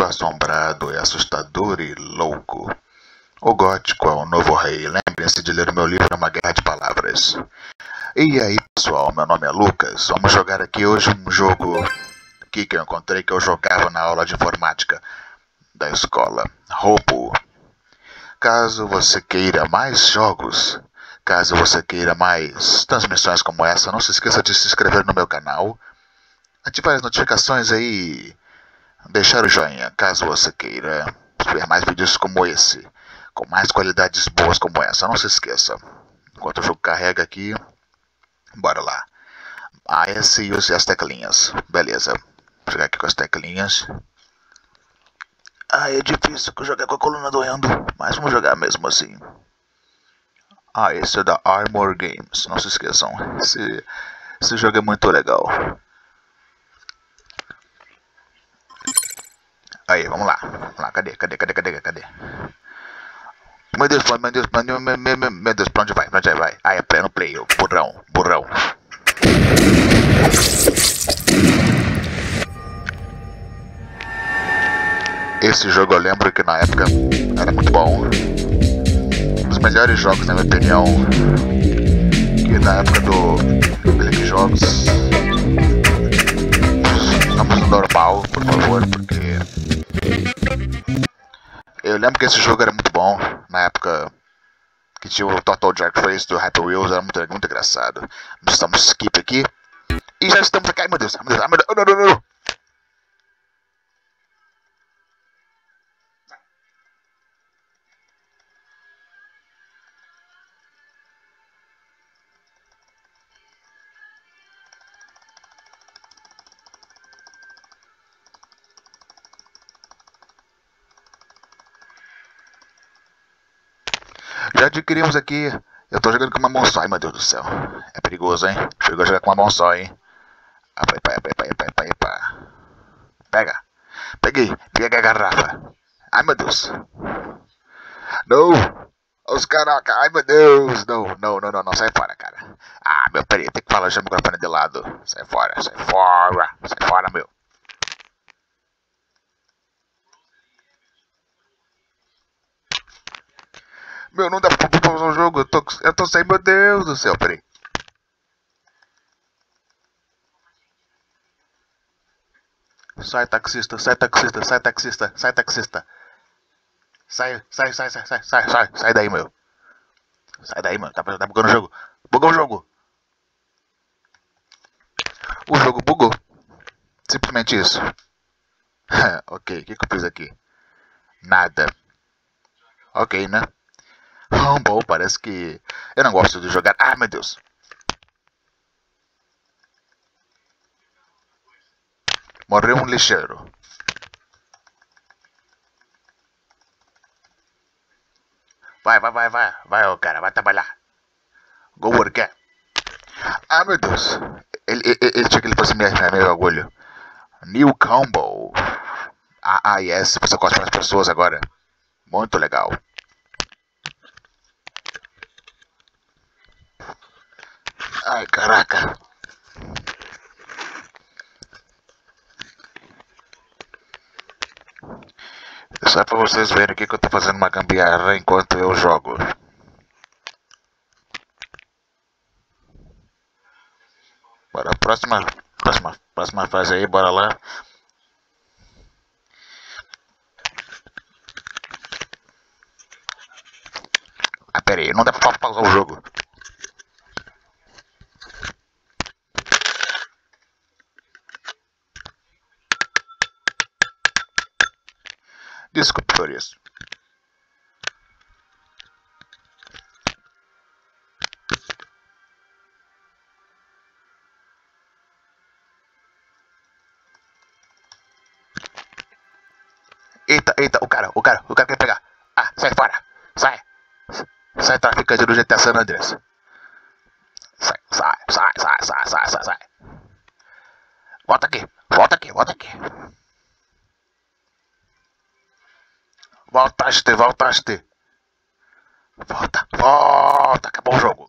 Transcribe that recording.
livro assombrado é assustador e louco. O gótico é o novo rei. Lembrem-se de ler o meu livro É uma Guerra de Palavras. E aí, pessoal, meu nome é Lucas. Vamos jogar aqui hoje um jogo aqui que eu encontrei que eu jogava na aula de informática da escola. Roubo. Caso você queira mais jogos, caso você queira mais transmissões como essa, não se esqueça de se inscrever no meu canal, ativar as notificações aí, deixar o joinha, caso você queira ver mais vídeos como esse, com mais qualidades boas como essa. Não se esqueça. Enquanto o jogo carrega aqui, bora lá. A S e as teclinhas. Beleza. Vou jogar aqui com as teclinhas. Ah, é difícil jogar com a coluna doendo, mas vamos jogar mesmo assim. Ah, esse é da Armor Games, não se esqueçam. Esse, esse jogo é muito legal. Aí, vamos lá. Vamos lá, cadê? Cadê? Cadê? Cadê? Cadê? Meu Deus, meu Deus, meu Deus, meu, meu, Deus, pra onde vai? Pra onde vai? Ah, é pleno play, burrão, burrão. Esse jogo eu lembro que na época era muito bom. Um dos melhores jogos, na minha opinião. Que na época do Felipe Jogos. Vamos normal, por favor, porque. Eu lembro que esse jogo era muito bom. Na época que tinha o Total Jack Face do Happy Wheels, era muito, muito engraçado. Estamos skip aqui. E já estamos aqui. Ai meu Deus, ai meu Deus, ai meu Deus. Não, não. Já adquirimos aqui. Eu tô jogando com uma mão só, ai meu Deus do céu. É perigoso, hein? Chegou a jogar com uma mão só, hein? Epa, epa, epa, epa, epa, epa. Pega. Peguei. Peguei a garrafa. Ai meu Deus. Não. Os caraca. Ai meu Deus. Não, não, não, não, não. Sai fora, cara. Ah, meu, peraí. Tem que falar já o microfone de lado. Sai fora, sai fora. Sai fora, meu. Meu, não dá pra pausar o jogo. Eu tô, eu tô sem, meu Deus do céu, peraí. Sai, taxista, sai, taxista, sai, taxista, sai, taxista. Sai, sai, sai, sai, sai, sai, sai, sai daí, meu. Sai daí, mano. Tá, tá bugando o jogo. Bugou o jogo. O jogo bugou. Simplesmente isso. ok, o que, que eu fiz aqui? Nada. Ok, né? Humble, parece que. Eu não gosto de jogar. Ah, meu Deus! Morreu um lixeiro. Vai, vai, vai, vai. Vai, ô cara, vai trabalhar. Go work. Ah, meu Deus. Ele, ele, ele tinha que ele fosse meu, meu orgulho. New Combo. Ah, ah, yes. Você gosta mais pessoas agora. Muito legal. Ai, caraca. Só pra vocês verem aqui que eu tô fazendo uma gambiarra enquanto eu jogo. Bora, próxima, próxima, próxima fase aí, bora lá. Ah, pera aí, não dá pra pausar o jogo. Isso. Eita, eita, o cara, o cara, o cara quer pegar. Ah, sai fora. Sai. Sai traficante do GTA San Andreas. Sai, sai, sai, sai, sai, sai, sai, sai. Volta aqui, volta aqui, volta aqui. Voltaste, voltaste. Volta, volta, acabou o jogo.